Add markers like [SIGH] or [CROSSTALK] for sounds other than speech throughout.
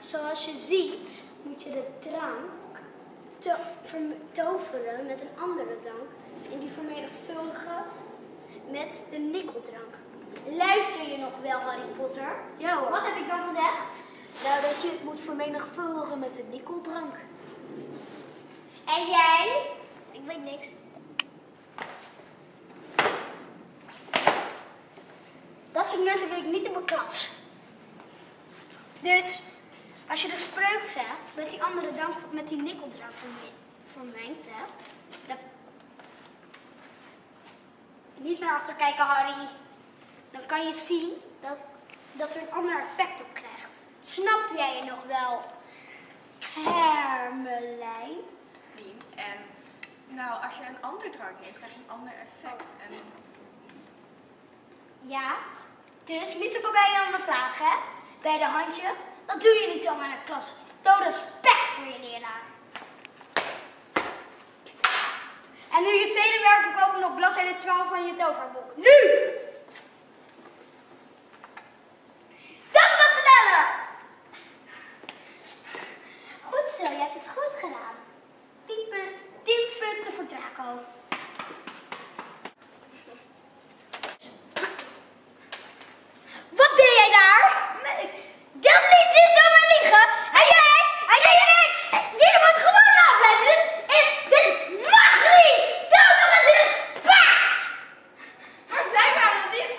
Zoals je ziet, moet je de drank te toveren met een andere drank. En die vermenigvuldigen met de nikkeldrank. Luister je nog wel, Harry Potter? Ja hoor. Wat heb ik dan gezegd? Nou, dat je het moet vermenigvuldigen met de nikkeldrank. En jij? Ik weet niks. Dat soort mensen wil ik niet in mijn klas. Dus als je de spreuk zegt met die andere drank, met die nikkeldrank verme- vermengd hebt, dan... niet naar achter kijken, Harry. Dan kan je zien dat, dat er een ander effect op krijgt. Snap jij nog wel, Hermelijn? Dien. En nou, als je een ander drank neemt, krijg je een ander effect. En Ja, dus niet zo bij je aan de vraag, hè? Bij de handje, dat doe je niet zomaar in de klas. Toon respect voor je leraar. En nu je tweede werkboek open op bladzijde 12 van je toverboek. Nu! Dat was sneller! Goed zo, je hebt het goed gedaan. 10 punten, 10 punten voor Draco. Wat deed jij daar? Niks. Dat liet zit dan maar liggen. En jij? Hij deed niks. Jullie moet gewoon nablijven. Dit is, dit mag niet. Doe nog eens dit is paard. Maar zij waren dit.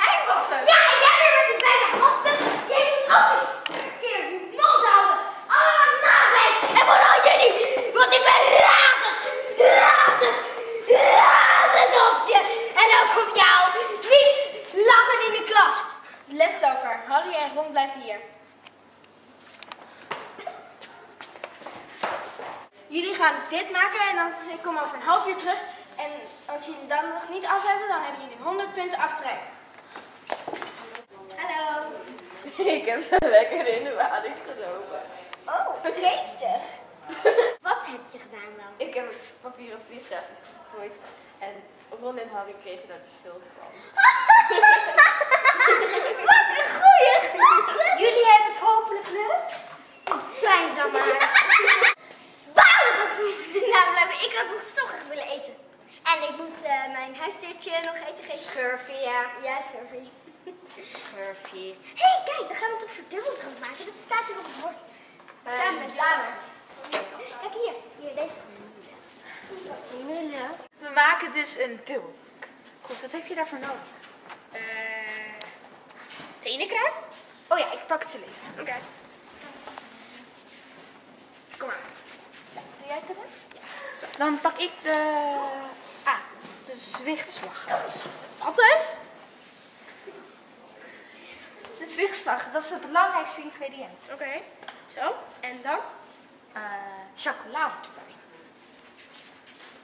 Hij was het. Ja, en jij weer met die beide handen. Jij moet alles een keer je mond houden. Allemaal nablijven. En vooral jullie, want ik ben razend, razend, razend op je. En ook op jou. Niet lachen in de klas. Let's over. Harry en Ron blijven hier. Jullie gaan dit maken en dan ik kom over een half uur terug. En als jullie dan nog niet af hebben, dan hebben jullie 100 punten aftrek. Hallo. [LAUGHS] ik heb ze lekker in de water gelopen. Oh, geestig. [LAUGHS] Wat heb je gedaan dan? Ik heb een papieren vliegtuig gegooid en Ron en Harry kregen daar de schuld van. [LAUGHS] Wat een goeie gasten. Jullie hebben het hopelijk leuk. Fijn dan maar. Wauw, dat moet Ik nog zo graag willen eten. En ik moet eh, mijn huisdiertje nog eten geven. Schurfje, ja. Ja, Schurfje. Schurfje. Hé, hey, kijk, dan gaan we toch verdubbeld gaan maken. Dat staat hier op het bord. Samen met Lamer. Kijk hier. Hier, deze. Mullen. We maken dus een dubbel. Goed, wat heb je daarvoor nodig? Eh, tenenkruid? Oh ja, ik pak het er even. Oké maar. Doe jij het erin? Zo, dan pak ik de A, de zwichtslag. Wat is? De zwichtslag, dat is het belangrijkste ingrediënt. Oké. Zo. En dan? Eh chocolade erbij.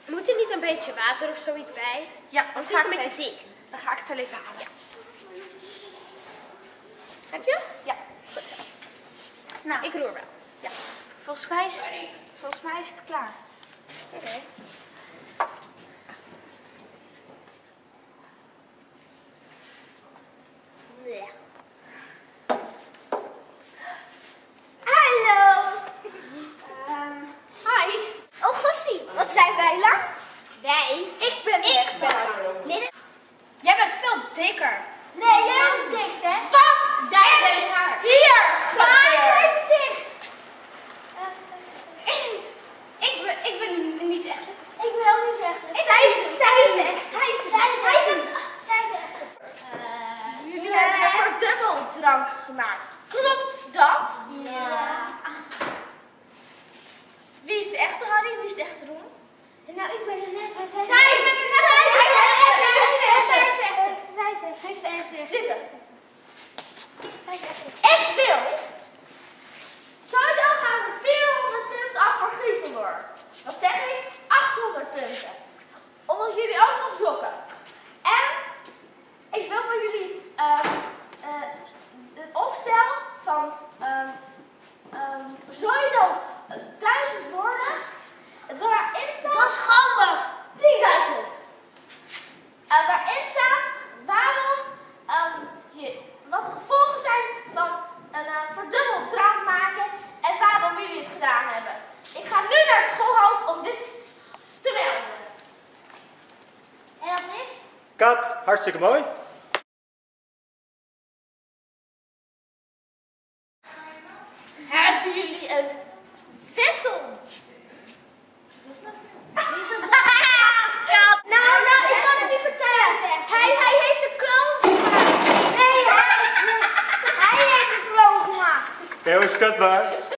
Moet er niet een beetje water of zoiets bij? Ja, Anders is het een beetje dik. Dan ga ik het er even halen. Ja. Heb je het? Ja, goed zo. Nou, Ik roer wel. ja. volgens, mij is het, volgens mij is het klaar. Okay. Wie is de echte Harry? Wie is de echte Ron? Nou, ik ben er net. Zij, Zij is de er echte. Zij is de echte. Zij is de echte. Zij is de echte. Zitten. wel schandig. 10.000. Uh, waarin staat waarom ehm, je, wat de gevolgen zijn van een eh, verdubbeld draad maken en waarom jullie het gedaan hebben. Ik ga nu naar het schoolhoofd om dit te melden. En dat is? Kat, hartstikke mooi. back.